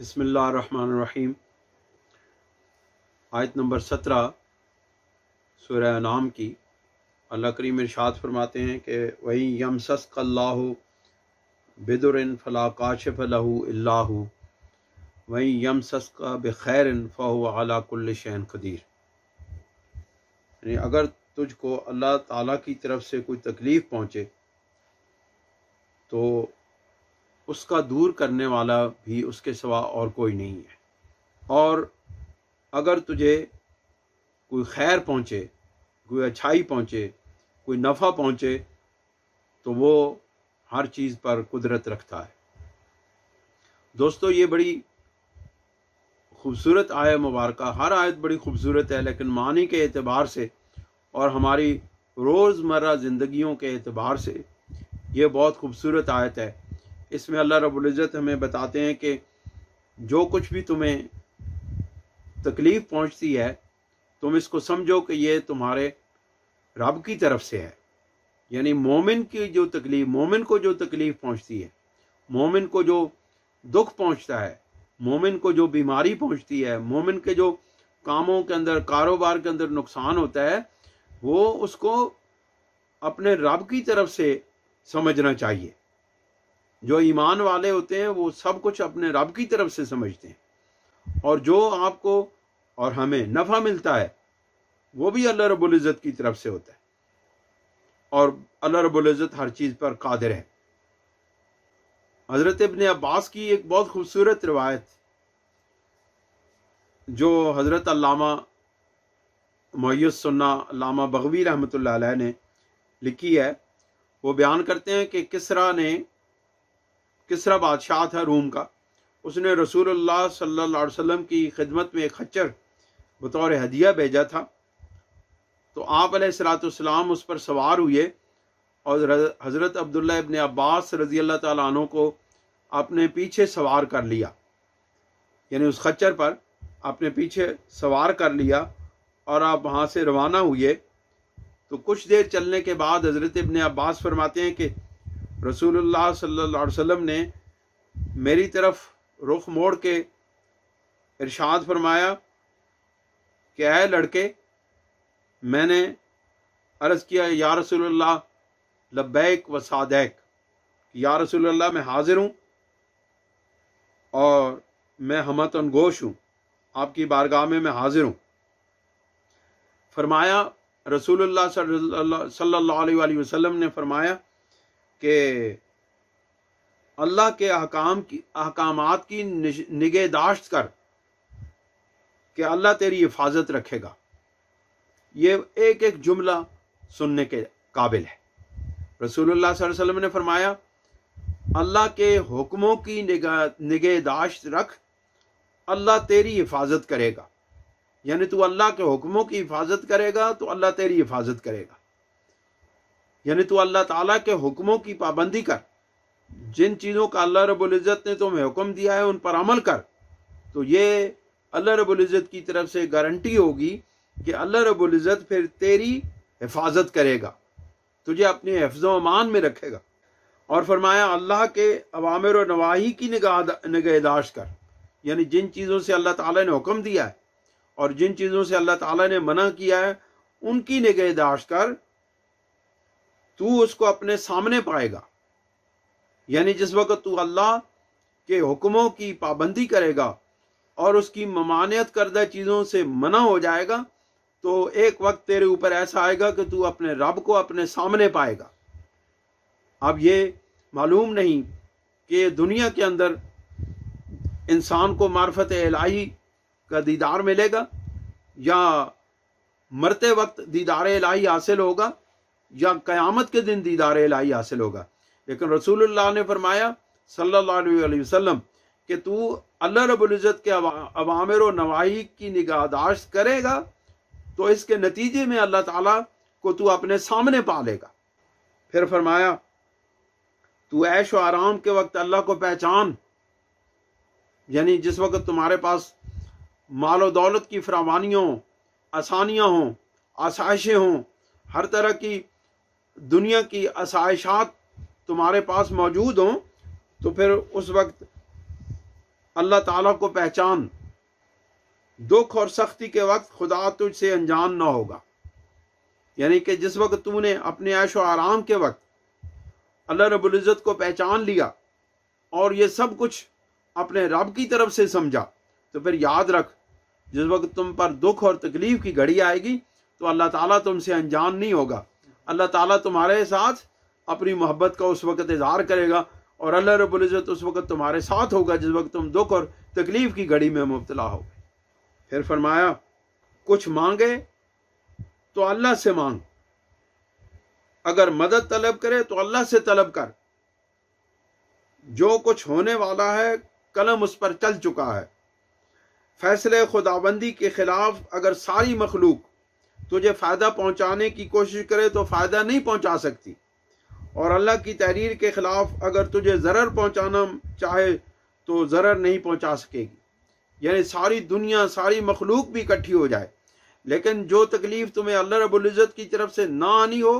बसमीम आयत नंबर सत्रह सूर्य नाम की। अल्लाह करीम इरशाद फरमाते हैं कि वही यम सस कल्लाह बिदुरन फ़ला काशिफ लहू अल्लाह वहीं यम सस का बखैरन फ़ाह अला कुल्ल शैन यानी अगर तुझको अल्लाह ताला की तरफ़ से कोई तकलीफ़ पहुँचे तो उसका दूर करने वाला भी उसके सिवा और कोई नहीं है। और अगर तुझे कोई खैर पहुँचे, कोई अच्छाई पहुँचे, कोई नफ़ा पहुँचे तो वो हर चीज़ पर कुदरत रखता है। दोस्तों, ये बड़ी खूबसूरत आय मुबारक, हर आयत बड़ी खूबसूरत है, लेकिन मानी के अतबार से और हमारी रोज़मर्रा ज़िंदगियों के अतबार से ये बहुत खूबसूरत आयत है। इसमें अल्लाह रबुल्ज़त हमें बताते हैं कि जो कुछ भी तुम्हें तकलीफ़ पहुँचती है, तुम इसको समझो कि ये तुम्हारे रब की तरफ़ से है। यानी मोमिन की जो तकलीफ़, मोमिन को जो तकलीफ़ पहुँचती है, मोमिन को जो दुख पहुँचता है, मोमिन को जो बीमारी पहुँचती है, मोमिन के जो कामों के अंदर, कारोबार के अंदर नुकसान होता है, वो उसको अपने रब की तरफ़ से समझना चाहिए। जो ईमान वाले होते हैं, वो सब कुछ अपने रब की तरफ़ से समझते हैं। और जो आपको और हमें नफ़ा मिलता है, वो भी अल्लाह रबुल्ज़त की तरफ़ से होता है। और अल्लाह रबुल्ज़त हर चीज़ पर कादिर है। हज़रत इबन अब्बास की एक बहुत खूबसूरत रिवायत, जो हज़रत अल्लामा मुन्ना अल्लामा बगवी रहमत ने लिखी है, वो बयान करते हैं कि किसरा ने किसरा बादशाह था रूम का। उसने रसूलुल्लाह सल्लल्लाहु वसल्लम की खिदमत में एक खच्चर बतौर हदिया भेजा था। तो आप सलाम उस पर सवार हुए और हज़रत अब्दुल्ला इबन अब्बास रज़ी अल्लाह तु को अपने पीछे सवार कर लिया। यानी उस खच्चर पर अपने पीछे सवार कर लिया और आप वहाँ से रवाना हुए। तो कुछ देर चलने के बाद हज़रत इबन अब्बास फरमाते हैं कि रसूलुल्लाह सल्लल्लाहु ने मेरी तरफ़ रुख मोड़ के इरशाद फरमाया कि आए लड़के, मैंने अर्ज़ किया, या रसूलुल्लाह, लब्बैक व सादैक या रसूलुल्लाह, मैं हाजिर हूँ और मैं हमत गोश हूँ, आपकी बारगाह में मैं हाजिर हूँ। फरमाया, रसूलुल्लाह सल्लल्लाहु अलैहि वसल्लम ने फरमाया कि अल्लाह के अहकाम की, अहकामात की निगहदाश्त कर कि अल्लाह तेरी हिफाजत रखेगा। ये एक एक जुमला सुनने के काबिल है। रसूलुल्लाह सल्लल्लाहु अलैहि वसल्लम ने फरमाया, अल्लाह के हुक्मों की निगहदाश्त रख, अल्लाह तेरी हिफाजत करेगा। यानी तू अल्लाह के हुक्मों की हिफाजत करेगा तो अल्लाह तेरी हिफाजत करेगा। यानी तू अल्लाह ताला के हुक्मों की पाबंदी कर। जिन चीज़ों का अल्लाह रबुल्ज़त ने तुम्हें हुक्म दिया है, उन पर अमल कर। तो ये अल्लाह रबुल्ज़त की तरफ़ से गारंटी होगी कि अल्लाह रबुल्ज़त फिर तेरी हिफाजत करेगा, तुझे अपने हफ्ज़ अमान में रखेगा। और फरमाया, अल्लाह के अवामिर व नवाही की निगाह निगहदाश्त कर। यानी जिन चीज़ों से अल्लाह ताला ने हुक्म दिया है और जिन चीज़ों से अल्लाह ताला ने मना किया है, उनकी निगहदाश्त कर तू उसको अपने सामने पाएगा। यानी जिस वक्त तू अल्लाह के हुक्मों की पाबंदी करेगा और उसकी ममानियत करदा चीज़ों से मना हो जाएगा तो एक वक्त तेरे ऊपर ऐसा आएगा कि तू अपने रब को अपने सामने पाएगा। अब ये मालूम नहीं कि दुनिया के अंदर इंसान को मार्फत इलाही का दीदार मिलेगा या मरते वक्त दीदार इलाही हासिल होगा। या क़यामत के दिन दीदार इलाही हासिल होगा। लेकिन रसूलुल्लाह ने फरमाया वसल्लम, कि तू अल्लाह रबुल्ज़त के अवामिर नवाही की निगाहदाश्त करेगा तो इसके नतीजे में अल्लाह ताला को तू अपने सामने पा लेगा। फिर फरमाया, तू ऐश व आराम के वक्त अल्लाह को पहचान, यानी जिस वक्त तुम्हारे पास मालो दौलत की फरावानियों आसानियाँ हों, आसाइशें हों, हर तरह की दुनिया की आसाइशात तुम्हारे पास मौजूद हों तो फिर उस वक्त अल्लाह ताला को पहचान। दुख और सख्ती के वक्त खुदा तुझसे अनजान ना होगा। यानी कि जिस वक्त तूने अपने ऐशो आराम के वक्त अल्लाह रबुल्ज़त को पहचान लिया और ये सब कुछ अपने रब की तरफ़ से समझा तो फिर याद रख, जिस वक्त तुम पर दुख और तकलीफ़ की घड़ी आएगी तो अल्लाह ताला तुमसे अनजान नहीं होगा। अल्लाह ताला तुम्हारे साथ अपनी मोहब्बत का उस वक्त इजहार करेगा और अल्लाह रबुल्ज़त उस वक्त तुम्हारे साथ होगा जिस वक्त तुम दुख और तकलीफ़ की घड़ी में मुबतला हो। फिर फरमाया, कुछ मांगे तो अल्लाह से मांग। अगर मदद तलब करे तो अल्लाह से तलब कर। जो कुछ होने वाला है, कलम उस पर चल चुका है। फैसले खुदाबंदी के खिलाफ अगर सारी मखलूक तुझे फ़ायदा पहुँचाने की कोशिश करे तो फ़ायदा नहीं पहुँचा सकती। और अल्लाह की तहरीर के ख़िलाफ़ अगर तुझे ज़रर पहुंचाना चाहे तो ज़रर नहीं पहुँचा सकेगी। यानी सारी दुनिया, सारी मखलूक भी इकट्ठी हो जाए। लेकिन जो तकलीफ़ तुम्हें अल्लाह रबुल्ज़त की तरफ़ से ना आनी हो,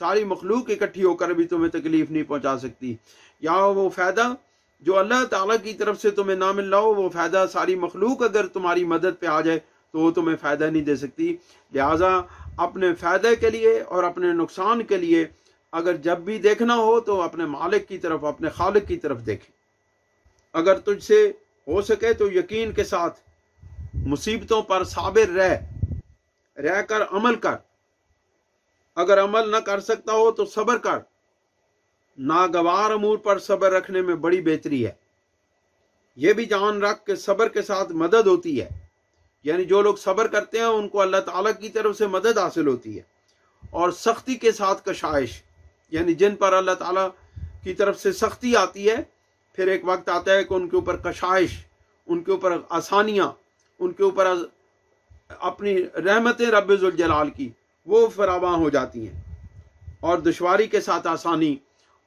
सारी मखलूक इकट्ठी होकर भी तुम्हें तकलीफ़ नहीं पहुँचा सकती। या वो फ़ायदा जो अल्लाह ताला की तरफ़ से तुम्हें ना मिल रहा हो, वो फ़ायदा सारी मखलूक अगर तुम्हारी मदद पे आ जाए तो वो तुम्हें फ़ायदा नहीं दे सकती। लिहाजा अपने फ़ायदे के लिए और अपने नुकसान के लिए अगर जब भी देखना हो तो अपने मालिक की तरफ़, अपने खालिक की तरफ़ देखें। अगर तुझसे हो सके तो यकीन के साथ मुसीबतों पर साबिर रह रह कर अमल कर। अगर अमल न कर सकता हो तो सब्र कर। नागवार अमूर पर सब्र रखने में बड़ी बेहतरी है। यह भी जान रख के सब्र के साथ मदद होती है। यानी जो लोग सब्र करते हैं, उनको अल्लाह ताला की तरफ़ से मदद हासिल होती है। और सख्ती के साथ कशाइश, यानी जिन पर अल्लाह ताला की तरफ़ से सख्ती आती है, फिर एक वक्त आता है कि उनके ऊपर कशाइश, उनके ऊपर आसानियाँ, उनके ऊपर अपनी रहमतें जलाल की, वो फरावा हो जाती हैं। और दुशारी के साथ आसानी,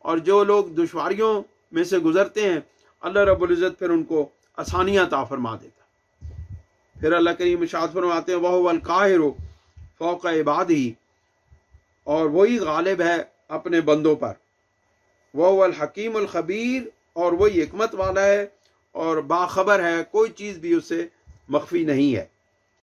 और जो लोग दुशारियों में से गुजरते हैं, अल्लाह रबुल्ज़त फिर उनको आसानियाँ ता फरमा देता फिर अल्लाह करीम शाद फरमाते हैं वह वलकाहिर फ़ौक इबाद ही और वही गालिब है अपने बंदों पर। वह वल हकीम खबीर, और वही हमत वाला है, और बाखबर है, कोई चीज़ भी उससे मख्फी नहीं है।